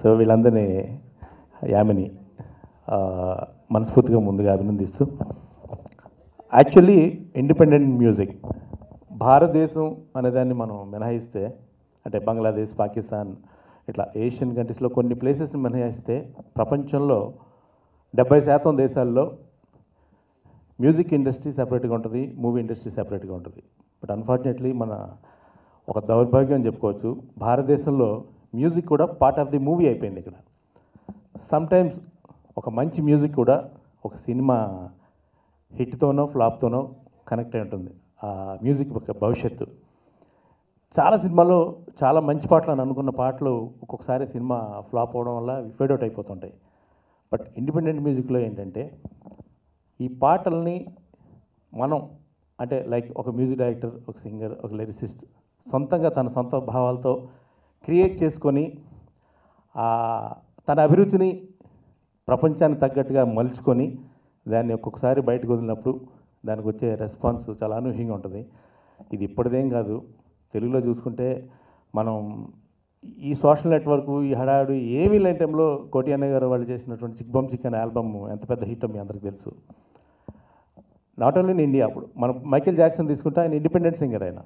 So వీళ్ళందరినీ యామిని మనస్ఫూర్తిగా ముందుగా అభినందిస్తూ యాక్చువల్లీ ఇండిపెండెంట్ మ్యూజిక్ భారతదేశం అనేదాన్ని మనం మినహాయిస్తే అంటే బంగ్లాదేశ్ పాకిస్తాన్ ఇట్లా ఏషియన్ కంట్రీస్లో కొన్ని ప్లేసెస్ని మినహాయిస్తే ప్రపంచంలో డెబ్బై శాతం దేశాల్లో మ్యూజిక్ ఇండస్ట్రీ సెపరేట్గా ఉంటుంది మూవీ ఇండస్ట్రీ సెపరేట్గా ఉంటుంది. బట్ అన్ఫార్చునేట్లీ మన ఒక దౌర్భాగ్యం చెప్పుకోవచ్చు భారతదేశంలో మ్యూజిక్ కూడా పార్ట్ ఆఫ్ ది మూవీ అయిపోయింది ఇక్కడ. సమ్టైమ్స్ ఒక మంచి మ్యూజిక్ కూడా ఒక సినిమా హిట్తోనో ఫ్లాప్తోనో కనెక్ట్ అయి ఉంటుంది. ఆ మ్యూజిక్ యొక్క భవిష్యత్తు. చాలా సినిమాలో చాలా మంచి పాటలు అని అనుకున్న పాటలు ఒక్కొక్కసారి సినిమా ఫ్లాప్ అవడం వల్ల ఫేడ్ అవుట్ అయిపోతుంటాయి. బట్ ఇండిపెండెంట్ మ్యూజిక్లో ఏంటంటే ఈ పాటల్ని మనం అంటే లైక్ ఒక మ్యూజిక్ డైరెక్టర్ ఒక సింగర్ ఒక లిరిసిస్ట్ సొంతంగా తన సొంత భావాలతో క్రియేట్ చేసుకొని తన అభిరుచిని ప్రపంచానికి తగ్గట్టుగా మలుచుకొని దాన్ని ఒక్కొక్కసారి బయటకు వదిలినప్పుడు దానికి వచ్చే రెస్పాన్స్ చాలా అనూహ్యంగా ఉంటుంది. ఇది ఇప్పటిదేం కాదు. తెలుగులో చూసుకుంటే మనం ఈ సోషల్ నెట్వర్క్ ఈ హడాడు ఏమీ లేని టైంలో కోటి అన్నయ్య గారు వాళ్ళు చేసినటువంటి చిక్ బమ్ చిక్ అనే ఆల్బమ్ ఎంత పెద్ద హిట్ మీ అందరికి తెలుసు. నాట్ ఓన్లీ ఇన్ ఇండియా అప్పుడు మనం మైకేల్ జాక్సన్ తీసుకుంటే ఆయన ఇండిపెండెంట్ సింగర్ ఆయన.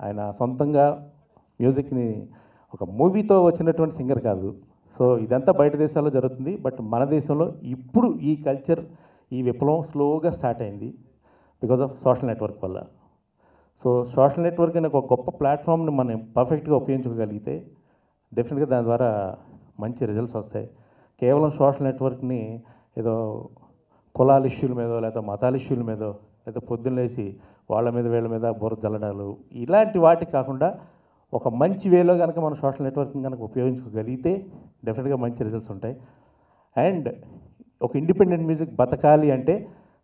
ఆయన సొంతంగా మ్యూజిక్ని ఒక మూవీతో వచ్చినటువంటి సింగర్ కాదు. సో ఇదంతా బయట దేశాల్లో జరుగుతుంది. బట్ మన దేశంలో ఇప్పుడు ఈ కల్చర్ ఈ విప్లవం స్లోగా స్టార్ట్ అయింది బికాజ్ ఆఫ్ సోషల్ నెట్వర్క్ వల్ల. సో సోషల్ నెట్వర్క్ అనే ఒక గొప్ప ప్లాట్ఫామ్ని మనం పర్ఫెక్ట్గా ఉపయోగించుకోగలిగితే డెఫినెట్గా దాని ద్వారా మంచి రిజల్ట్స్ వస్తాయి. కేవలం సోషల్ నెట్వర్క్ని ఏదో కులాల ఇష్యూల మీదో లేదా మతాల ఇష్యూల మీదో లేదా పొద్దున్న లేచి వాళ్ళ మీద వీళ్ళ మీద బుర్ర జల్లడాలు ఇలాంటి వాటికి కాకుండా ఒక మంచి వేలో కనుక మనం సోషల్ నెట్వర్కింగ్ కనుక ఉపయోగించుకోగలిగితే డెఫినెట్గా మంచి రిజల్ట్స్ ఉంటాయి. అండ్ ఒక ఇండిపెండెంట్ మ్యూజిక్ బతకాలి అంటే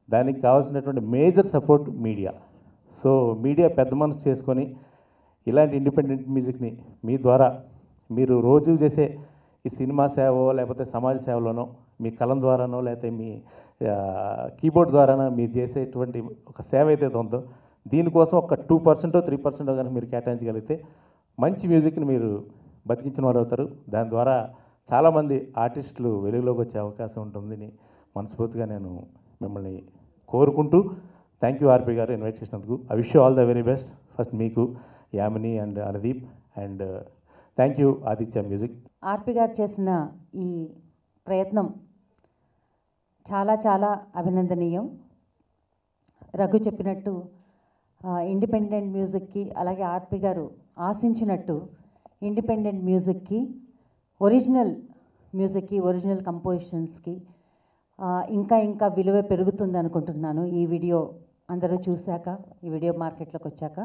దానికి కావాల్సినటువంటి major support media so media పెద్ద మనసు చేసుకొని ఇలాంటి ఇండిపెండెంట్ మ్యూజిక్ని మీ ద్వారా మీరు రోజు చేసే ఈ సినిమా సేవో లేకపోతే సమాజ సేవలోనో మీ కలం ద్వారానో లేకపోతే మీ కీబోర్డ్ ద్వారానో మీరు చేసేటువంటి ఒక సేవ ఏదైతే ఉందో దీనికోసం ఒక టూ పర్సెంటో త్రీ పర్సెంటో కనుక మీరు కేటాయించగలిగితే మంచి మ్యూజిక్ని మీరు బతికించిన వారు అవుతారు. దాని ద్వారా చాలామంది ఆర్టిస్టులు వెలుగులోకి వచ్చే అవకాశం ఉంటుందని మనస్ఫూర్తిగా నేను మిమ్మల్ని కోరుకుంటూ థ్యాంక్ యూ ఆర్పి గారు ఇన్వైట్ చేసినందుకు. I wish all the very best first మీకు Yamini and Anudeep and thank you Aditya music. RP గారు చేసిన ఈ ప్రయత్నం చాలా చాలా అభినందనీయం. రఘు చెప్పినట్టు ఇండిపెండెంట్ మ్యూజిక్కి అలాగే ఆర్పి గారు ఆశించినట్టు ఇండిపెండెంట్ మ్యూజిక్కి ఒరిజినల్ మ్యూజిక్కి ఒరిజినల్ కంపోజిషన్స్కి ఇంకా ఇంకా విలువ పెరుగుతుంది అనుకుంటున్నాను ఈ వీడియో అందరూ చూశాక ఈ వీడియో మార్కెట్లోకి వచ్చాక.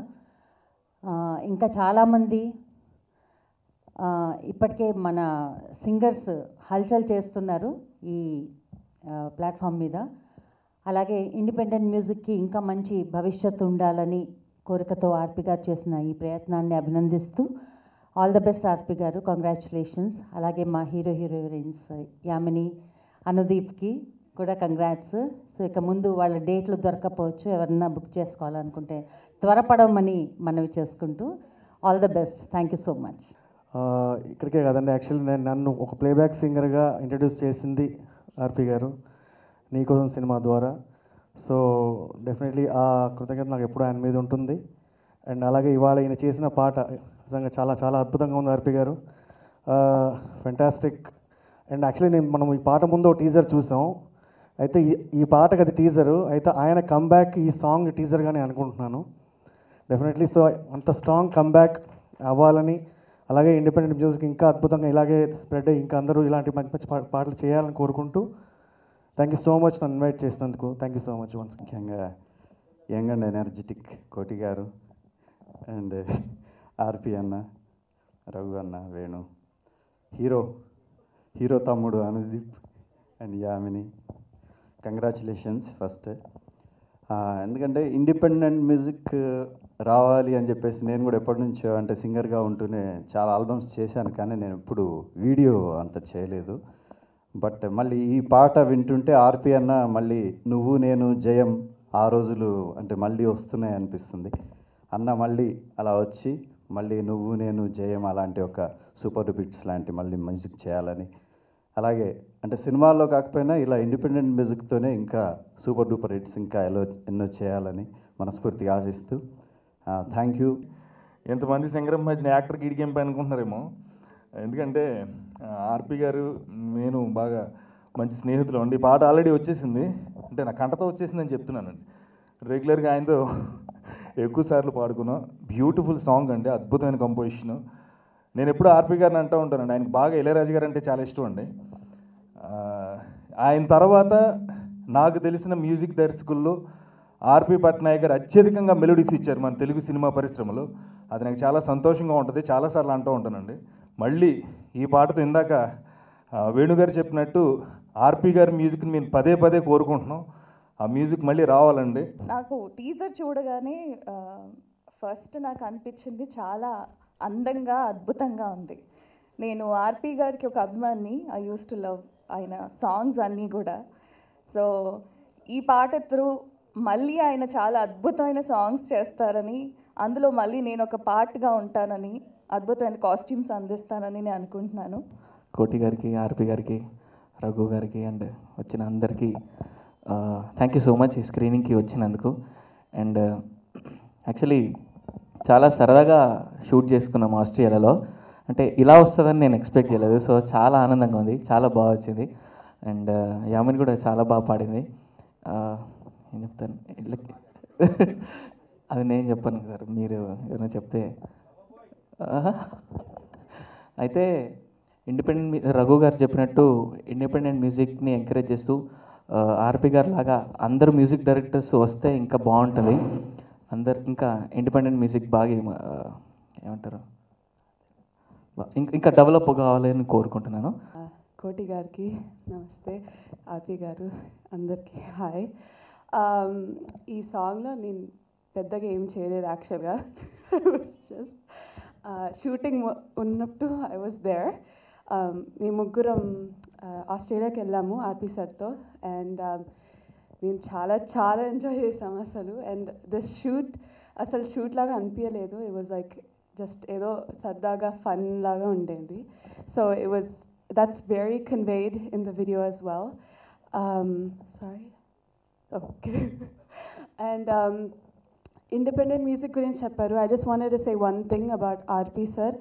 ఇంకా చాలామంది ఇప్పటికే మన సింగర్స్ హల్చల్ చేస్తున్నారు ఈ ప్లాట్ఫామ్ మీద. అలాగే ఇండిపెండెంట్ మ్యూజిక్కి ఇంకా మంచి భవిష్యత్తు ఉండాలని కోరికతో ఆర్పి గారు చేసిన ఈ ప్రయత్నాన్ని అభినందిస్తూ ఆల్ ద బెస్ట్ ఆర్పి గారు కంగ్రాచులేషన్స్. అలాగే మా హీరో హీరోయిన్స్ యామిని అనుదీప్కి కూడా కంగ్రాట్స్. సో ఇక ముందు వాళ్ళ డేట్లు దొరకపోవచ్చు ఎవరన్నా బుక్ చేసుకోవాలనుకుంటే త్వరపడమని మనవి చేసుకుంటూ all the best. Thank you so much. ఇక్కడికే కదండి. యాక్చువల్లీ నేను నన్ను ఒక ప్లేబ్యాక్ సింగర్గా ఇంట్రడ్యూస్ చేసింది ఆర్పి గారు. నీకోసం సినిమా ద్వారా. సో డెఫినెట్లీ ఆ కృతజ్ఞత నాకు ఎప్పుడూ ఆయన మీద ఉంటుంది. అండ్ అలాగే ఇవాళ ఈయన చేసిన పాట నిజంగా చాలా చాలా అద్భుతంగా ఉంది ఆర్పి గారు. ఫెంటాస్టిక్ అండ్ యాక్చువల్లీ నేను మనం ఈ పాట ముందు ఒక టీజర్ చూసాం. అయితే ఈ ఈ పాటకి అది టీజరు అయితే ఆయన కమ్బ్యాక్ ఈ సాంగ్ టీజర్గానే అనుకుంటున్నాను. డెఫినెట్లీ సో అంత స్ట్రాంగ్ కమ్బ్యాక్ అవ్వాలని అలాగే ఇండిపెండెంట్ మ్యూజిక్ ఇంకా అద్భుతంగా ఇలాగే స్ప్రెడ్ అయ్యి ఇంకా అందరూ ఇలాంటి మంచి మంచి పాటలు చేయాలని కోరుకుంటూ థ్యాంక్ యూ సో మచ్ నన్ను ఇన్వైట్ చేసినందుకు thank you so much once ముఖ్యంగా యంగ్ అండ్ ఎనర్జెటిక్ కోటి గారు అండ్ ఆర్పి అన్న రఘు అన్న వేణు హీరో హీరో తమ్ముడు Anudeep and Yamini. Congratulations first ఎందుకంటే ఇండిపెండెంట్ మ్యూజిక్ రావాలి అని చెప్పేసి నేను కూడా ఎప్పటి నుంచో అంటే సింగర్గా ఉంటూనే చాలా ఆల్బమ్స్ చేశాను కానీ నేను ఇప్పుడు వీడియో అంత చేయలేదు. బట్ మళ్ళీ ఈ పాట వింటుంటే ఆర్పి అన్న మళ్ళీ నువ్వు నేను జయం ఆ రోజులు అంటే మళ్ళీ వస్తున్నాయి అనిపిస్తుంది. అన్న మళ్ళీ అలా వచ్చి మళ్ళీ నువ్వు నేను జయం అలాంటి ఒక సూపర్ బిట్స్ లాంటి మళ్ళీ మ్యూజిక్ చేయాలని. అలాగే అంటే సినిమాల్లో కాకపోయినా ఇలా ఇండిపెండెంట్ మ్యూజిక్తోనే ఇంకా సూపర్ డూపర్ హిట్స్ ఇంకా ఎలో ఎన్నో చేయాలని మనస్ఫూర్తిగా ఆశిస్తూ థ్యాంక్ యూ. ఎంతమంది శంకరం మధ్యన యాక్టర్ గిడికేం పని అనుకుంటున్నారేమో? ఎందుకంటే ఆర్పి గారు నేను బాగా మంచి స్నేహితులు అండి. పాట ఆల్రెడీ వచ్చేసింది. అంటే నా కంటతో వచ్చేసిందని చెప్తున్నానండి. రెగ్యులర్గా ఆయనతో ఎక్కువ సార్లు పాడుకున్నాం. బ్యూటిఫుల్ సాంగ్ అండి. అద్భుతమైన కంపోజిషన్ నేను ఎప్పుడు ఆర్పి గారిని అంటూ ఉంటానండి. ఆయనకి బాగా ఇళయరాజు గారు అంటే చాలా ఇష్టం అండి. ఆయన తర్వాత నాకు తెలిసిన మ్యూజిక్ దర్శకుల్లో ఆర్పి పట్నాయక్ గారు అత్యధికంగా మెలోడీస్ ఇచ్చారు మన తెలుగు సినిమా పరిశ్రమలో. అది నాకు చాలా సంతోషంగా ఉంటుంది. చాలాసార్లు అంటూ ఉంటానండి. మళ్ళీ ఈ పాటతో ఇందాక వేణుగారు చెప్పినట్టు ఆర్పి గారి మ్యూజిక్ని మేము పదే పదే కోరుకుంటున్నాం. ఆ మ్యూజిక్ మళ్ళీ రావాలండి. నాకు టీజర్ చూడగానే ఫస్ట్ నాకు అనిపించింది చాలా అందంగా అద్భుతంగా ఉంది. నేను ఆర్పి గారికి ఒక అభిమాని ఐ యూస్ టు లవ్ ఆయన సాంగ్స్ అన్నీ కూడా. సో ఈ పాట త్రూ మళ్ళీ ఆయన చాలా అద్భుతమైన సాంగ్స్ చేస్తారని అందులో మళ్ళీ నేను ఒక పార్ట్గా ఉంటానని అద్భుతమైన కాస్ట్యూమ్స్ అందిస్తానని నేను అనుకుంటున్నాను. కోటి గారికి ఆర్పి గారికి రఘు గారికి అండ్ వచ్చిన అందరికీ థ్యాంక్ యూ సో మచ్ ఈ స్క్రీనింగ్కి వచ్చినందుకు. అండ్ యాక్చువల్లీ చాలా సరదాగా షూట్ చేసుకున్నాం ఆస్ట్రేలియాలో అంటే ఇలా వస్తుందని నేను ఎక్స్పెక్ట్ చేయలేదు. సో చాలా ఆనందంగా ఉంది. చాలా బాగా వచ్చింది. అండ్ యామిని కూడా చాలా బాగా పాడింది. ఏం చెప్తాను? ఇళ్ళకి అది నేను చెప్పాను సార్. మీరు ఏమైనా చెప్తే. అయితే ఇండిపెండెంట్ రఘు గారు చెప్పినట్టు ఇండిపెండెంట్ మ్యూజిక్ని ఎంకరేజ్ చేస్తూ ఆర్పి గారు లాగా అందరు మ్యూజిక్ డైరెక్టర్స్ వస్తే ఇంకా బాగుంటుంది. అందరు ఇంకా ఇండిపెండెంట్ మ్యూజిక్ బాగా ఏమంటారు? ఇంకా ఇంకా డెవలప్ కావాలని కోరుకుంటున్నాను. కోటి గారికి నమస్తే. ఆర్పి గారు అందరికీ హాయ్. ఈ సాంగ్లో నేను పెద్దగా ఏం చేయలేదు యాక్చువల్గా. ఐ వాజ్ జస్ట్ షూటింగ్ ఉన్నప్పుడు ఐ వాజ్ దేర్ మేము ముగ్గురం uh, ఆస్ట్రేలియాకి వెళ్ళాము ఆర్పీ సార్తో. అండ్ um, మేము చాలా చాలా ఎంజాయ్ చేసాము అసలు. అండ్ దిస్ షూట్ అసలు షూట్ లాగా అనిపించలేదు ఇట్ వాజ్ లైక్ జస్ట్ ఏదో సరదాగా ఫన్ లాగా ఉండేది. So it was that's very conveyed in the video as well sorry okay and independent music గురించి చెప్పారు I just wanted to say one thing about RP sir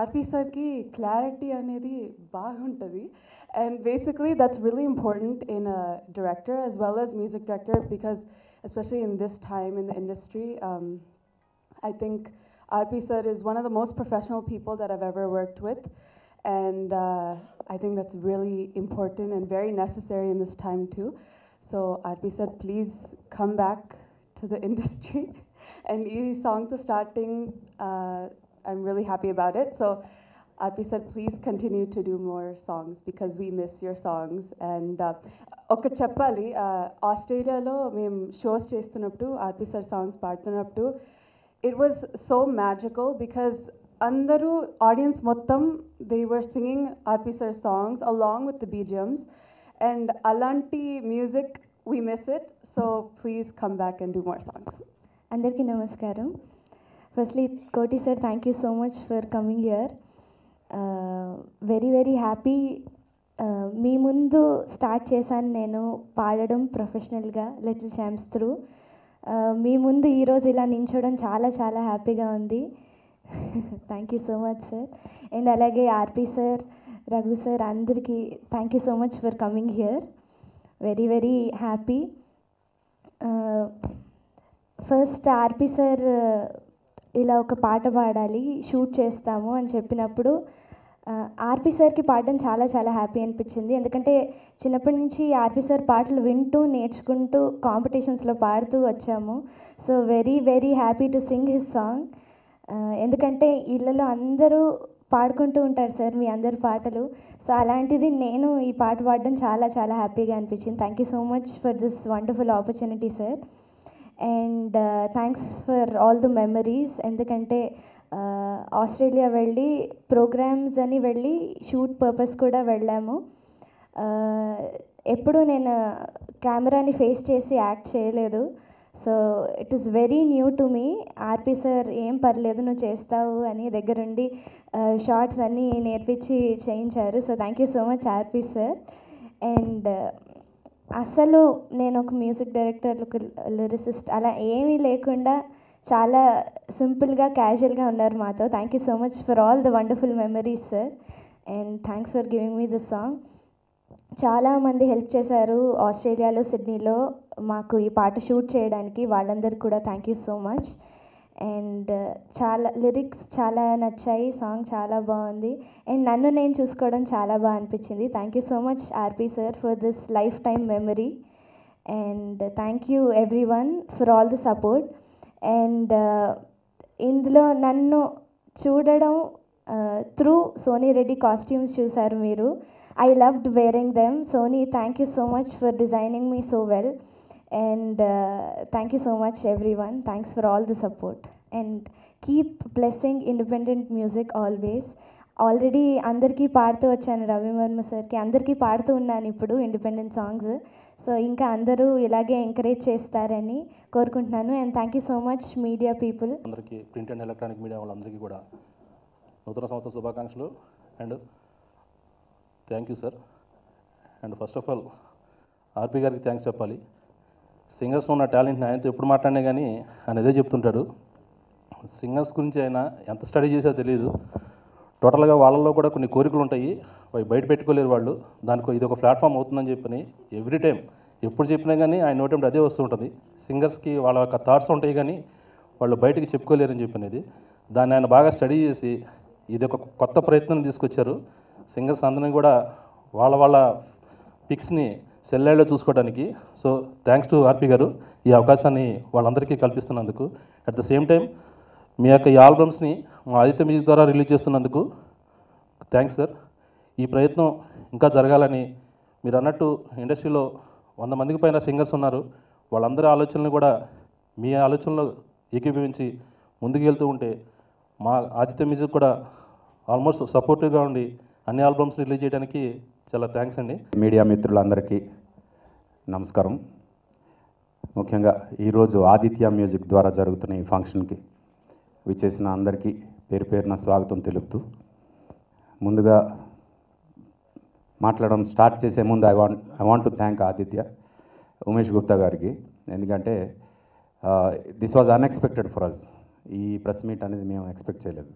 RP సార్కి clarity అనేది బాగుంటుంది and basically that's really important in a director as well as music director because especially in this time in the industry I think RP sir is one of the most professional people that I've ever worked with. And uh, I think that's really important and very necessary in this time too. So RP sir, please come back to the industry. and e song to starting, uh, I'm really happy about it. So RP said, please continue to do more songs because we miss your songs. And uh, ఒకటి చెప్పాలి ఆస్ట్రేలియాలో మేము shows చేస్తున్నప్పుడు ఆర్పి sir songs పాడుతున్నప్పుడు it was so magical because అందరూ audience మొత్తం they were singing RP sir songs along with the BGMs and అలాంటి music we miss it so please come back and do more songs అందరికీ నమస్కారం. Firstly Koti sir thank you so much for coming here very very happy మీ ముందు start చేశాను నేను పాడడం ప్రొఫెషనల్గా little champs through మీ ముందు ఈరోజు ఇలా నించోవడం చాలా చాలా హ్యాపీగా ఉంది. Thank you so much sir and అలాగే ఆర్పి సార్ రఘు సార్ అందరికీ thank you so much for coming here very very happy first RP sir ఇలా ఒక పాట పాడాలి షూట్ చేస్తాము అని చెప్పినప్పుడు ఆర్పి సార్కి పాడడం చాలా చాలా హ్యాపీ అనిపించింది. ఎందుకంటే చిన్నప్పటి నుంచి ఆర్పి సార్ పాటలు వింటూ నేర్చుకుంటూ కాంపిటీషన్స్లో పాడుతూ వచ్చాము. So very very happy to sing his song ఎందుకంటే ఇళ్ళలో అందరూ పాడుకుంటూ ఉంటారు సార్ మీ అందరి పాటలు. సో అలాంటిది నేను ఈ పాట పాడడం చాలా చాలా హ్యాపీగా అనిపించింది. Thank you so much for this wonderful opportunity sir and thanks for all the memories ఎందుకంటే uh, ఆస్ట్రేలియా వెళ్ళి ప్రోగ్రామ్స్ అని వెళ్ళి షూట్ పర్పస్ కూడా వెళ్ళాము. Uh, ఎప్పుడు నేను కెమెరాని ఫేస్ చేసి యాక్ట్ చేయలేదు. So it is very new to me RP sir ఏం పర్లేదు నువ్వు చేస్తావు అని దగ్గరుండి షార్ట్స్ అన్నీ నేర్పించి చేయించారు. So thank you so much RP sir and అసలు నేను ఒక మ్యూజిక్ డైరెక్టర్ ఒక లిరిసిస్ట్ అలా ఏమీ లేకుండా చాలా సింపుల్గా క్యాజువల్గా ఉన్నారు మాతో. Thank you so much for all the wonderful memories sir and thanks for giving me this song చాలామంది హెల్ప్ చేశారు ఆస్ట్రేలియాలో సిడ్నీలో మాకు ఈ పాట షూట్ చేయడానికి. వాళ్ళందరికీ కూడా thank you so much and చాలా లిరిక్స్ చాలా నచ్చాయి సాంగ్ చాలా బాగుంది. అండ్ నన్ను నేను చూసుకోవడం చాలా బాగా అనిపించింది. Thank you so much RP sir for this lifetime memory and thank you everyone for all the support and ఇందులో నన్ను చూడడం త్రూ సోనీ రెడ్డి కాస్ట్యూమ్స్ చూశారు మీరు. I loved wearing them Sony thank you so much for designing me so well and thank you so much everyone thanks for all the support and keep blessing independent music always already అందరికీ పాడుతూ వచ్చాను రవి వర్మ సార్కి అందరికీ పాడుతూ ఉన్నాను ఇప్పుడు independent songs so ఇంకా అందరూ ఇలాగే ఎంకరేజ్ చేస్తారని కోరుకుంటున్నాను. And thank you so much media people అందరికీ ప్రింట్ అండ్ ఎలక్ట్రానిక్ మీడియా వాళ్ళందరికీ కూడా నూతన సంవత్సర శుభాకాంక్షలు. And thank you sir. And first of all RP గారికి థ్యాంక్స్ చెప్పాలి. సింగర్స్లో ఉన్న టాలెంట్ని ఆయనతో ఎప్పుడు మాట్లాడినా కానీ ఆయన అదే చెప్తుంటాడు. సింగర్స్ గురించి ఆయన ఎంత స్టడీ చేసా తెలియదు టోటల్గా వాళ్ళల్లో కూడా కొన్ని కోరికలు ఉంటాయి. అవి బయట పెట్టుకోలేరు వాళ్ళు. దానికి ఇది ఒక ప్లాట్ఫామ్ అవుతుందని చెప్పని ఎవ్రీ టైం ఎప్పుడు చెప్పినా కానీ ఆయన నోటెంట్ అదే వస్తూ ఉంటుంది. సింగర్స్కి వాళ్ళ యొక్క థాట్స్ ఉంటాయి కానీ వాళ్ళు బయటికి చెప్పుకోలేరని చెప్పినది. దాన్ని ఆయన బాగా స్టడీ చేసి ఇది ఒక కొత్త ప్రయత్నం తీసుకొచ్చారు. సింగర్స్ అందరినీ కూడా వాళ్ళ వాళ్ళ పిక్స్ని సెల్లైలో చూసుకోవడానికి సో థ్యాంక్స్ టు ఆర్పి గారు ఈ అవకాశాన్ని వాళ్ళందరికీ కల్పిస్తున్నందుకు. అట్ ద సేమ్ టైం మీ యొక్క ఈ ఆల్బమ్స్ని మా ఆదిత్య మ్యూజిక్ ద్వారా రిలీజ్ చేస్తున్నందుకు థ్యాంక్స్ సార్ ఈ ప్రయత్నం ఇంకా జరగాలని మీరు అన్నట్టు ఇండస్ట్రీలో వంద మందికి పైన సింగర్స్ ఉన్నారు. వాళ్ళందరి ఆలోచనలు కూడా మీ ఆలోచనలో ఏకీభవించి ముందుకు వెళ్తూ ఉంటే మా ఆదిత్య మ్యూజిక్ కూడా ఆల్మోస్ట్ సపోర్టివ్గా ఉండి అన్ని ఆల్బమ్స్ రిలీజ్ చేయడానికి చాలా థ్యాంక్స్ అండి. మీడియా మిత్రులందరికీ నమస్కారం. ముఖ్యంగా ఈరోజు ఆదిత్య మ్యూజిక్ ద్వారా జరుగుతున్న ఈ ఫంక్షన్కి విచ్చేసిన అందరికీ పేరు పేరున స్వాగతం తెలుపుతూ ముందుగా మాట్లాడడం స్టార్ట్ చేసే ముందు I want I want to thank Aditya Umesh Gupta గారికి. ఎందుకంటే this was unexpected for us ఈ ప్రెస్ మీట్ అనేది మేము ఎక్స్పెక్ట్ చేయలేదు.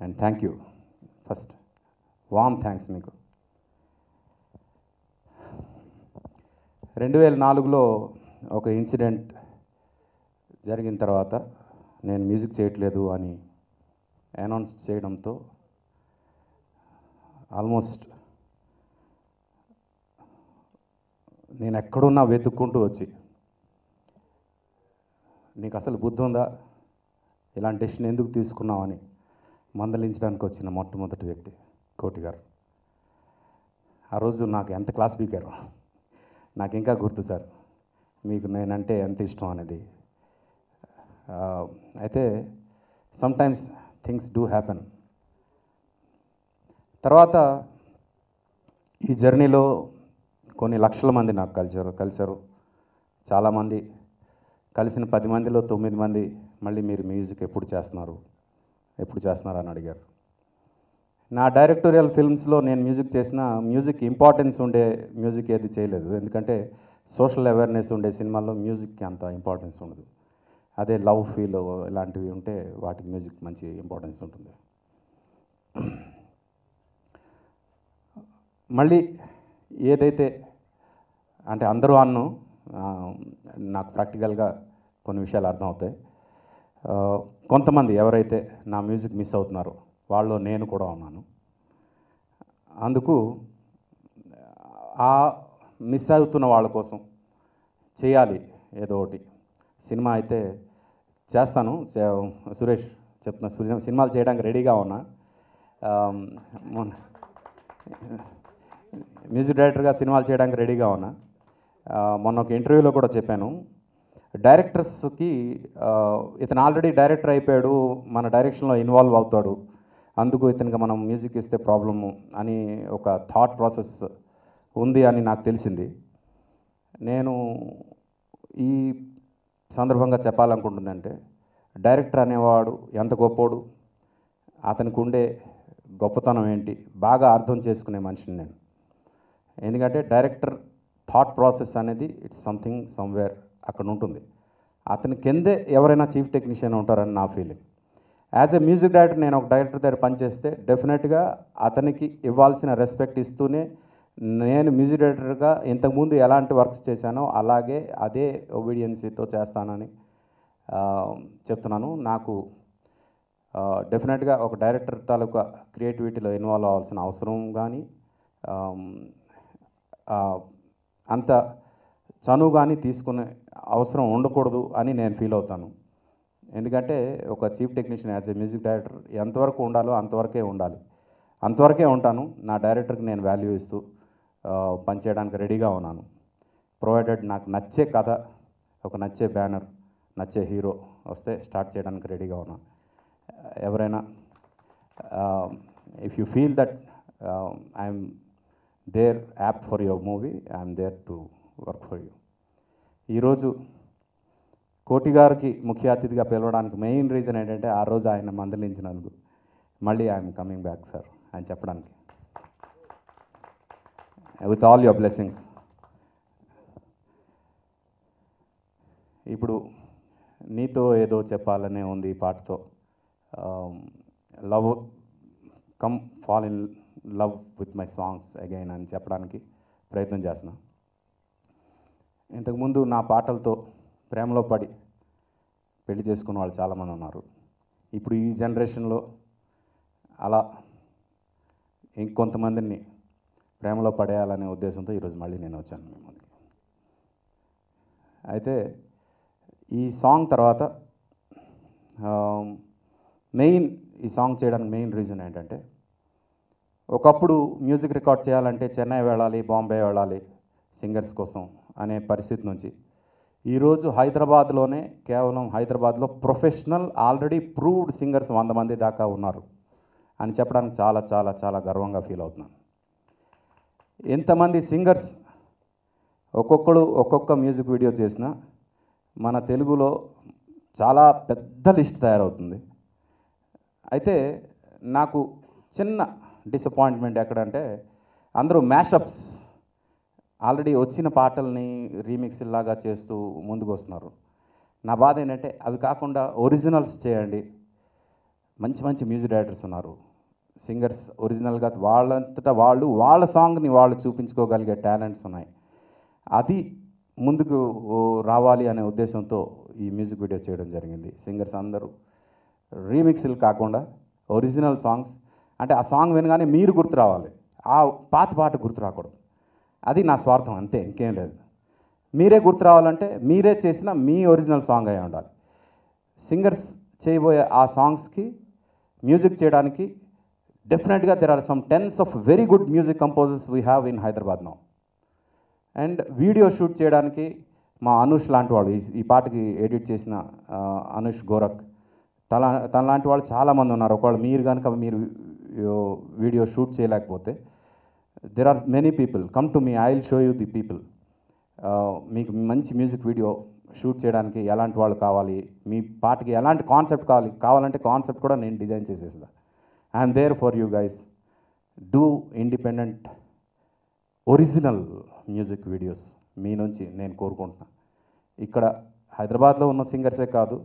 And thank you first warm thanks మీకు. రెండు వేల నాలుగులో ఒక ఇన్సిడెంట్ జరిగిన తర్వాత నేను మ్యూజిక్ చేయట్లేదు అని అనౌన్స్ చేయడంతో ఆల్మోస్ట్ నేను ఎక్కడున్నా వెతుక్కుంటూ వచ్చి నీకు అసలు బుద్ధి ఉందా? ఇలాంటి డెసిషన్ ఎందుకు తీసుకున్నావు అని మందలించడానికి వచ్చిన మొట్టమొదటి వ్యక్తి. కోటి గారు. ఆ రోజు నాకు ఎంత క్లాస్ పీకారు నాకు ఇంకా గుర్తు సార్. మీకు నేనంటే ఎంత ఇష్టం అనేది. అయితే సమ్టైమ్స్ థింగ్స్ డూ హ్యాపెన్ తర్వాత ఈ జర్నీలో కొన్ని లక్షల మంది నాకు కలిసారు కలిశారు. చాలామంది కలిసిన పది మందిలో తొమ్మిది మంది మళ్ళీ మీరు మ్యూజిక్ ఎప్పుడు చేస్తున్నారు ఎప్పుడు చేస్తున్నారు అని అడిగారు. నా డైరెక్టోరియల్ ఫిల్మ్స్లో నేను మ్యూజిక్ చేసిన మ్యూజిక్ ఇంపార్టెన్స్ ఉండే మ్యూజిక్ ఏది చేయలేదు. ఎందుకంటే సోషల్ అవేర్నెస్ ఉండే సినిమాల్లో మ్యూజిక్కి అంత ఇంపార్టెన్స్ ఉండదు. అదే లవ్ ఫీల్ ఇలాంటివి ఉంటే వాటికి మ్యూజిక్ మంచి ఇంపార్టెన్స్ ఉంటుంది. మళ్ళీ ఏదైతే అంటే అందరూ అన్ను నాకు ప్రాక్టికల్గా కొన్ని విషయాలు అర్థమవుతాయి. అవుతాయి కొంతమంది ఎవరైతే నా మ్యూజిక్ మిస్ అవుతున్నారో వాళ్ళు నేను కూడా ఉన్నాను. అందుకు ఆ మిస్ అవుతున్న వాళ్ళ కోసం చేయాలి ఏదో ఒకటి. సినిమా అయితే చేస్తాను. సురేష్ చెప్తున్నా సురేష్ సినిమాలు చేయడానికి రెడీగా ఉన్నా. మొన్న మ్యూజిక్ డైరెక్టర్గా సినిమాలు చేయడానికి రెడీగా ఉన్నా. మొన్న ఒక ఇంటర్వ్యూలో కూడా చెప్పాను. డైరెక్టర్స్కి ఇతను ఆల్రెడీ డైరెక్టర్ అయిపోయాడు. మన డైరెక్షన్లో ఇన్వాల్వ్ అవుతాడు. అందుకు ఇతనికి మనం మ్యూజిక్ ఇస్తే ప్రాబ్లము అని ఒక థాట్ ప్రాసెస్ ఉంది అని నాకు తెలిసింది. నేను ఈ సందర్భంగా చెప్పాలనుకుంటుందంటే డైరెక్టర్ అనేవాడు ఎంత గొప్పోడు? అతనికి ఉండే గొప్పతనం ఏంటి? బాగా అర్థం చేసుకునే మనిషిని నేను. ఎందుకంటే డైరెక్టర్ థాట్ ప్రాసెస్ అనేది ఇట్స్ సంథింగ్ సమ్వేర్ అక్కడ ఉంటుంది. అతని కిందే ఎవరైనా చీఫ్ టెక్నీషియన్ ఉంటారని నా feeling as a music director నేను ఒక డైరెక్టర్ దగ్గర పనిచేస్తే డెఫినెట్గా అతనికి ఇవ్వాల్సిన రెస్పెక్ట్ ఇస్తూనే నేను మ్యూజిక్ డైరెక్టర్గా ఇంతకుముందు ఎలాంటి వర్క్స్ చేశానో అలాగే అదే ఒబీడియన్సీతో చేస్తానని చెప్తున్నాను. నాకు డెఫినెట్గా ఒక డైరెక్టర్ తాలూకా క్రియేటివిటీలో ఇన్వాల్వ్ అవ్వాల్సిన అవసరం కానీ అంత చనువు కానీ తీసుకునే అవసరం ఉండకూడదు అని నేను ఫీల్ అవుతాను. ఎందుకంటే ఒక chief technician as a music director ఎంతవరకు ఉండాలో అంతవరకే ఉండాలి. అంతవరకే ఉంటాను. నా డైరెక్టర్కి నేను వాల్యూ ఇస్తూ పనిచేయడానికి రెడీగా ఉన్నాను. ప్రొవైడెడ్ నాకు నచ్చే కథ ఒక నచ్చే బ్యానర్ నచ్చే హీరో వస్తే స్టార్ట్ చేయడానికి రెడీగా ఉన్నాను ఎవరైనా if you feel that I'm there up for your movie I'm there to work for you ఈరోజు కోటి గారికి ముఖ్య అతిథిగా పిలవడానికి మెయిన్ రీజన్ ఏంటంటే ఆ రోజు ఆయన మందలించినందుకు. మళ్ళీ ఐఎమ్ కమింగ్ బ్యాక్ సార్ అని చెప్పడానికి. విత్ ఆల్ యువర్ బ్లెస్సింగ్స్ ఇప్పుడు నీతో ఏదో చెప్పాలనే ఉంది ఈ పాటతో. Love come fall in love with my songs again అని చెప్పడానికి ప్రయత్నం చేస్తున్నా. ఇంతకుముందు నా పాటలతో ప్రేమలో పడి పెళ్ళి చేసుకున్న వాళ్ళు చాలామంది ఉన్నారు. ఇప్పుడు ఈ జనరేషన్లో అలా ఇంకొంతమందిని ప్రేమలో పడేయాలనే ఉద్దేశంతో ఈరోజు మళ్ళీ నేను వచ్చాను మీ ముందుకి. అయితే ఈ సాంగ్ తర్వాత మెయిన్ ఈ సాంగ్ చేయడానికి మెయిన్ రీజన్ ఏంటంటే ఒకప్పుడు మ్యూజిక్ రికార్డ్ చేయాలంటే చెన్నై వెళ్ళాలి బాంబే వెళ్ళాలి సింగర్స్ కోసం అనే పరిస్థితి నుంచి ఈరోజు హైదరాబాద్లోనే కేవలం హైదరాబాద్లో ప్రొఫెషనల్ ఆల్రెడీ ప్రూవ్డ్ సింగర్స్ వంద మంది దాకా ఉన్నారు అని చెప్పడానికి చాలా చాలా చాలా గర్వంగా ఫీల్ అవుతున్నాను. ఎంతమంది సింగర్స్ ఒక్కొక్కడు ఒక్కొక్క మ్యూజిక్ వీడియో చేసినా మన తెలుగులో చాలా పెద్ద లిస్ట్ తయారవుతుంది. అయితే నాకు చిన్న డిసప్పాయింట్మెంట్ ఎక్కడంటే అందరూ మ్యాషప్స్ ఆల్రెడీ వచ్చిన పాటల్ని రీమిక్స్ లాగా చేస్తూ ముందుకు వస్తున్నారు నా బాధ ఏంటంటే అవి కాకుండా ఒరిజినల్స్ చేయండి. మంచి మంచి మ్యూజిక్ డైరెక్టర్స్ ఉన్నారు. సింగర్స్ ఒరిజినల్గా వాళ్ళంతటా వాళ్ళు వాళ్ళ సాంగ్ని వాళ్ళు చూపించుకోగలిగే టాలెంట్స్ ఉన్నాయి. అది ముందుకు రావాలి అనే ఉద్దేశంతో ఈ మ్యూజిక్ వీడియో చేయడం జరిగింది. సింగర్స్ అందరూ రీమిక్స్లు కాకుండా ఒరిజినల్ సాంగ్స్ అంటే ఆ సాంగ్ వినగానే మీరు గుర్తు రావాలి. ఆ పాత పాట గుర్తు రాకూడదు. అది నా స్వార్థం అంతే ఇంకేం లేదు. మీరే గుర్తు రావాలంటే మీరే చేసిన మీ ఒరిజినల్ సాంగ్ అయి ఉండాలి. సింగర్స్ చేయబోయే ఆ సాంగ్స్కి మ్యూజిక్ చేయడానికి డెఫినెట్గా there are some tens of very good music composers we have in Hyderabad now and video shoot చేయడానికి మా అనుష్ లాంటి వాళ్ళు ఈ- పాటకి ఎడిట్ చేసిన అనుష్ గోరక్ తన తన లాంటి వాళ్ళు చాలామంది ఉన్నారు. ఒకవేళ మీరు కనుక మీరు వీడియో షూట్ చేయలేకపోతే there are many people come to me I will show you the people మీకు మంచి మ్యూజిక్ వీడియో షూట్ చేయడానికి ఎలాంటి వాళ్ళు కావాలి? మీ పాటకి ఎలాంటి కాన్సెప్ట్ కావాలి? కావాలంటే కాన్సెప్ట్ కూడా నేను డిజైన్ చేసేస్తా. I'm there for you guys do independent original music videos మీ నుంచి నేను కోరుకుంటున్నా. ఇక్కడ హైదరాబాద్లో ఉన్న సింగర్సే కాదు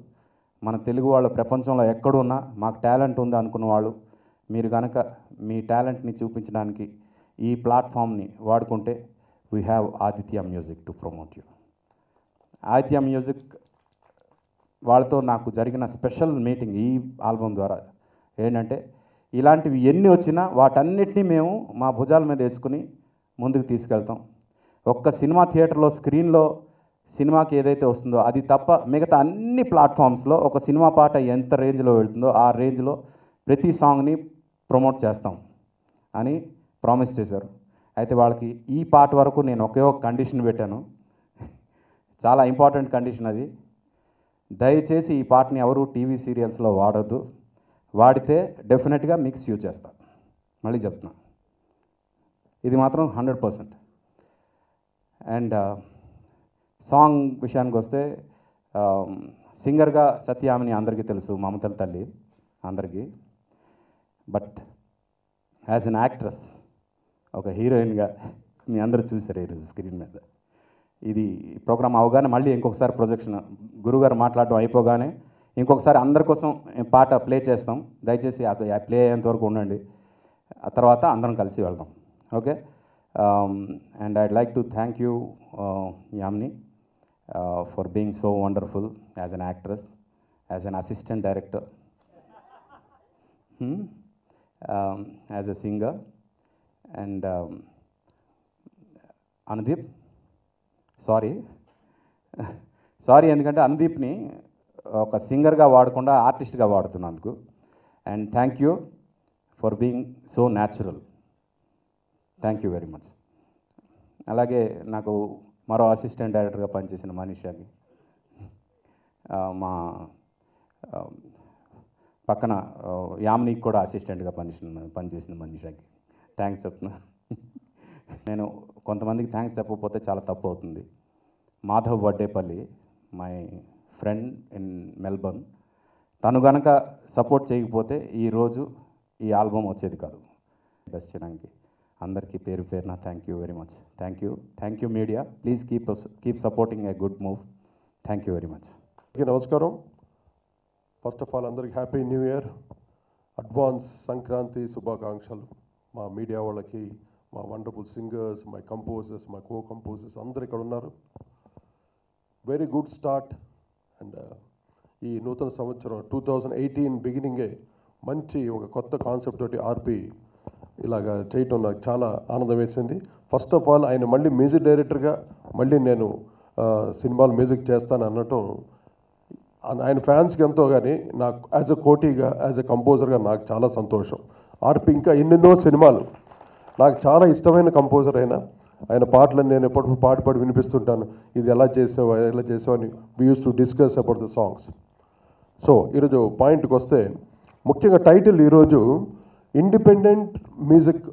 మన తెలుగు వాళ్ళు ప్రపంచంలో ఎక్కడున్నా మాకు టాలెంట్ ఉంది అనుకున్న వాళ్ళు మీరు కనుక మీ టాలెంట్ని చూపించడానికి ఈ ప్లాట్ఫామ్ని వాడుకుంటే we have Aditya music to promote you Aditya music వాళ్ళతో నాకు జరిగిన స్పెషల్ మీటింగ్ ఈ ఆల్బమ్ ద్వారా ఏంటంటే ఇలాంటివి ఎన్ని వచ్చినా వాటన్నిటినీ మేము మా భుజాల మీద వేసుకుని ముందుకు తీసుకెళ్తాం. ఒక్క సినిమా థియేటర్లో స్క్రీన్లో సినిమాకి ఏదైతే వస్తుందో అది తప్ప మిగతా అన్ని ప్లాట్ఫామ్స్లో ఒక సినిమా పాట ఎంత రేంజ్లో వెళ్తుందో ఆ రేంజ్లో ప్రతి సాంగ్ని ప్రమోట్ చేస్తాం. అని ప్రామిస్ చేశారు. అయితే వాళ్ళకి ఈ పాట వరకు నేను ఒకే ఒక కండిషన్ పెట్టాను. చాలా ఇంపార్టెంట్ కండిషన్ అది. దయచేసి ఈ పాటని ఎవరు టీవీ సీరియల్స్లో వాడద్దు. వాడితే డెఫినెట్గా మిక్స్ యూజ్ చేస్తా. మళ్ళీ చెప్తున్నా. ఇది మాత్రం హండ్రెడ్ పర్సెంట్. అండ్ సాంగ్ విషయానికి వస్తే సింగర్గా సత్యామిని అందరికీ తెలుసు మమతల తల్లి అందరికీ. బట్ యాజ్ అన్ యాక్ట్రెస్ ఒక హీరోయిన్గా మీ అందరూ చూసారు ఈరోజు స్క్రీన్ మీద. ఇది ప్రోగ్రామ్ అవగానే మళ్ళీ ఇంకొకసారి ప్రొజెక్షన్ గురుగారు మాట్లాడడం అయిపోగానే ఇంకొకసారి అందరి కోసం పాట ప్లే చేస్తాం. దయచేసి అది ప్లే అయ్యేంత వరకు ఉండండి. ఆ తర్వాత అందరం కలిసి వెళ్దాం. Okay? And I'd like to thank you Yamini for being so wonderful as an actress as an assistant director as a singer. And Anudeep sorry sorry ఎందుకంటే అనుదీప్ని ఒక సింగర్గా వాడకుండా ఆర్టిస్ట్గా వాడుతున్నందుకు. And thank you for being so natural thank you very much అలాగే నాకు మరో assistant డైరెక్టర్గా పనిచేసిన మనీషాకి మా పక్కన యామ్నికి కూడా అసిస్టెంట్గా పనిచేసిన పనిచేసిన మనిషికి థ్యాంక్స్ చెప్తున్నా. నేను కొంతమందికి థ్యాంక్స్ చెప్పకపోతే చాలా తప్పు అవుతుంది. Madhav Vaddepalli my friend in Melbourne తను గనక సపోర్ట్ చేయకపోతే ఈరోజు ఈ ఆల్బమ్ వచ్చేది కాదు. బెస్ట్ చేయడానికి. అందరికీ పేరు పేరున thank you very much thank you thank you media please keep keep supporting a good move thank you very much నమస్కారం. ఫస్ట్ ఆఫ్ ఆల్ అందరికి happy new year advance Sankranti శుభాకాంక్షలు. మా మీడియా వాళ్ళకి మా wonderful singers my composers my co composers అందరు ఇక్కడ ఉన్నారు. Very good start and ఈ నూతన సంవత్సరం టూ థౌజండ్ ఎయిటీన్ బిగినింగే మంచి ఒక కొత్త కాన్సెప్ట్ తోటి ఆర్పి ఇలాగా చేయటం నాకు చాలా ఆనందం వేసింది ఫస్ట్ ఆఫ్ ఆల్ ఆయన మళ్ళీ మ్యూజిక్ డైరెక్టర్గా మళ్ళీ నేను సినిమాలు మ్యూజిక్ చేస్తాను అనటం ఆయన ఫ్యాన్స్కి ఎంతో కానీ నాకు యాజ్ అ కోటీగా యాజ్ అ కంపోజర్గా నాకు చాలా సంతోషం. ఆర్పి ఇంకా ఎన్నెన్నో సినిమాలు. నాకు చాలా ఇష్టమైన కంపోజర్ అయినా ఆయన పాటలను నేను ఎప్పుడు పాడి పాడి వినిపిస్తుంటాను. ఇది ఎలా చేసావు ఎలా చేసావు అని we use to discuss about the songs so ఈరోజు పాయింట్కి వస్తే ముఖ్యంగా టైటిల్ ఈరోజు independent music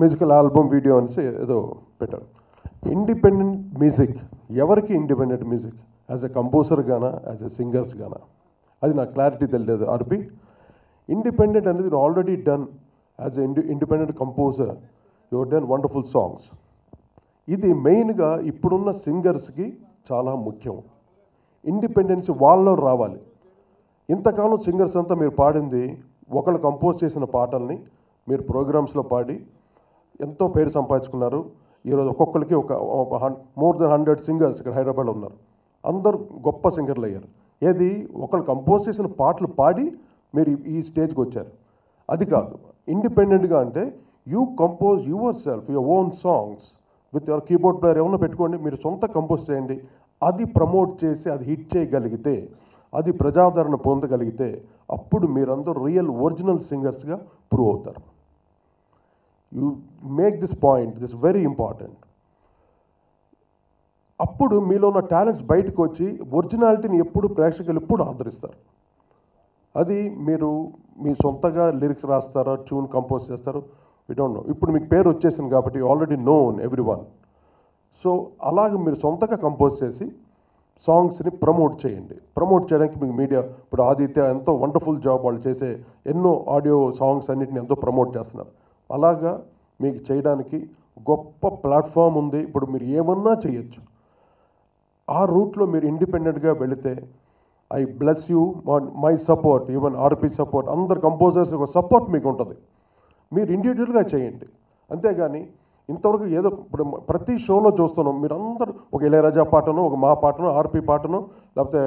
musical album video అనేసి ఏదో పెట్టారు. ఇండిపెండెంట్ మ్యూజిక్ ఎవరికి independent music as a composer Gaana as a singers గానా? అది నాకు క్లారిటీ తెలియదు ఆర్పి ఇండిపెండెంట్ అనేది already done as a indie independent composer your done wonderful songs ఇది మెయిన్గా ఇప్పుడున్న సింగర్స్కి చాలా ముఖ్యం. ఇండిపెండెన్స్ వాళ్ళలో రావాలి. ఇంతకాలం సింగర్స్ అంతా మీరు పాడింది ఒకళ్ళు కంపోజ్ చేసిన పాటల్ని మీరు ప్రోగ్రామ్స్లో పాడి ఎంతో పేరు సంపాదించుకున్నారు. ఈరోజు ఒక్కొక్కరికి ఒక మోర్ దెన్ హండ్రెడ్ సింగర్స్ ఇక్కడ హైదరాబాద్లో ఉన్నారు. అందరూ గొప్ప సింగర్లు అయ్యారు. ఏది? ఒకళ్ళు కంపోజ్ చేసిన పాటలు పాడి మీరు ఈ- స్టేజ్కి వచ్చారు. అది కాదు. ఇండిపెండెంట్గా అంటే you compose yourself your own songs with your keyboard player ఏమైనా పెట్టుకోండి మీరు సొంత కంపోజ్ చేయండి. అది ప్రమోట్ చేసి అది హిట్ చేయగలిగితే అది ప్రజాదరణ పొందగలిగితే అప్పుడు మీరందరూ రియల్ ఒరిజినల్ సింగర్స్గా ప్రూవ్ అవుతారు. You make this point this very important అప్పుడు మీలో ఉన్న టాలెంట్స్ బయటకు వచ్చి ఒరిజినాలిటీని ఎప్పుడు ప్రేక్షకులు ఎప్పుడు ఆదరిస్తారు. అది మీరు మీ సొంతగా లిరిక్స్ రాస్తారో ట్యూన్ కంపోజ్ చేస్తారో వీ డోంట్ నో ఇప్పుడు మీకు పేరు వచ్చేసింది కాబట్టి already known everyone so అలాగే మీరు సొంతగా కంపోజ్ చేసి సాంగ్స్ని ప్రమోట్ చేయండి. ప్రమోట్ చేయడానికి మీకు మీడియా ఇప్పుడు ఆదిత్య ఎంతో వండర్ఫుల్ జాబ్ వాళ్ళు చేసే ఎన్నో ఆడియో సాంగ్స్ అన్నిటిని ఎంతో ప్రమోట్ చేస్తున్నారు. అలాగా మీకు చేయడానికి గొప్ప ప్లాట్ఫామ్ ఉంది. ఇప్పుడు మీరు ఏమన్నా చేయొచ్చు. ఆ రూట్లో మీరు ఇండిపెండెంట్గా వెళితే I bless you my support even RP support అందరు కంపోజర్స్ ఒక సపోర్ట్ మీకు ఉంటుంది మీరు ఇండివిజువల్గా చేయండి. అంతేగాని ఇంతవరకు ఏదో ఇప్పుడు ప్రతి షోలో చూస్తున్నాం మీరు అందరూ ఒక ఇళయరాజా పాటను ఒక మా పాటను ఆర్పి పాటను లేకపోతే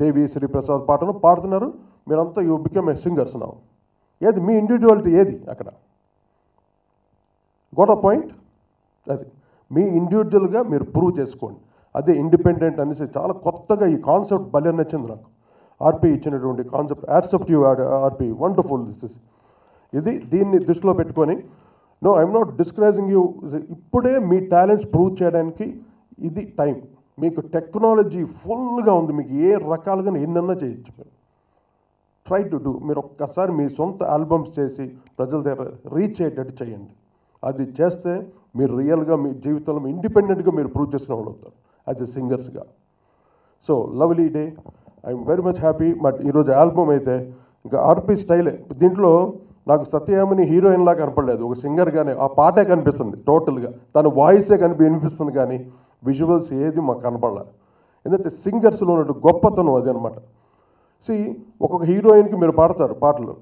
దేవి శ్రీప్రసాద్ పాటను పాడుతున్నారు. మీరంతా యూ బికమ్ ఏ సింగర్స్ నా. ఏది మీ ఇండివిజువాలిటీ ఏది అక్కడ? గోట్ పాయింట్ అది. మీ ఇండివిజువల్గా మీరు ప్రూవ్ చేసుకోండి. అదే ఇండిపెండెంట్ అనేసి చాలా కొత్తగా ఈ కాన్సెప్ట్ భలే నచ్చింది నాకు. ఆర్పి ఇచ్చినటువంటి concept accept you RP wonderful this is. ఇది దీన్ని దృష్టిలో పెట్టుకొని no I'm not discouraging you ఇప్పుడే మీ టాలెంట్స్ ప్రూవ్ చేయడానికి ఇది టైం. మీకు టెక్నాలజీ ఫుల్గా ఉంది మీకు ఏ రకాలుగా ఎన్నన్నా చేయొచ్చు. మీరు ట్రై టు డూ మీరు ఒక్కసారి మీ సొంత ఆల్బమ్స్ చేసి ప్రజల దగ్గర రీచ్ అయ్యేటట్టు చేయండి. అది చేస్తే మీరు రియల్గా మీ జీవితంలో ఇండిపెండెంట్గా మీరు ప్రూవ్ చేసుకునే వాళ్ళు అవుతారు. As a సింగర్స్గా so lovely day I'm very much happy but ఈరోజు ఆల్బమ్ అయితే ఇంకా ఆర్పి స్టైలే దీంట్లో నాకు సత్యామని హీరోయిన్ లాగా కనపడలేదు. ఒక సింగర్గానే ఆ పాటే కనిపిస్తుంది టోటల్గా. తన వాయిసే కనిపి వినిపిస్తుంది కానీ విజువల్స్ ఏది మాకు కనపడలే. ఎందుకంటే సింగర్స్లో ఉన్నట్టు గొప్పతనం అది అనమాట సి ఒక్కొక్క హీరోయిన్కి మీరు పాడతారు పాటలు.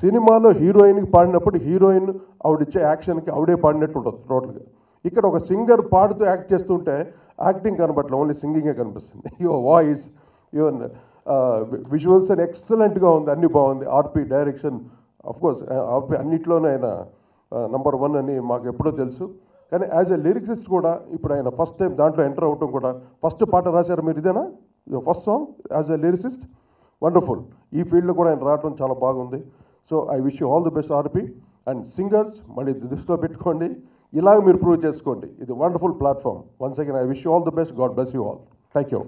సినిమాలో హీరోయిన్కి పాడినప్పుడు హీరోయిన్ ఆవిడిచ్చే యాక్షన్కి ఆవిడే పాడినట్టు ఉంటుంది టోటల్గా. ఇక్కడ ఒక సింగర్ పాడుతూ యాక్ట్ చేస్తుంటే యాక్టింగ్ కనబట్ల ఓన్లీ సింగింగే కనిపిస్తుంది. యువర్ వాయిస్ యువర్ విజువల్స్ అని ఎక్సలెంట్గా ఉంది అన్నీ బాగుంది. ఆర్పి డైరెక్షన్ కోర్స్ ఆర్పి అన్నిట్లోనే ఆయన నంబర్ వన్ అని మాకు ఎప్పుడో తెలుసు. కానీ యాజ్ ఎ లిరిక్సిస్ట్ కూడా ఇప్పుడు ఆయన ఫస్ట్ టైం దాంట్లో ఎంటర్ అవటం కూడా ఫస్ట్ పాట రాశారు మీరు ఇదేనా? First song as a lyricist wonderful ఈ ఫీల్డ్లో కూడా ఆయన రావడం చాలా బాగుంది. So I wish you all the best RP and singers మళ్ళీ దృష్టిలో పెట్టుకోండి. ఇలాగ మీరు ప్రూవ్ చేసుకోండి. ఇది wonderful platform once again I wish all the best God bless you all thank you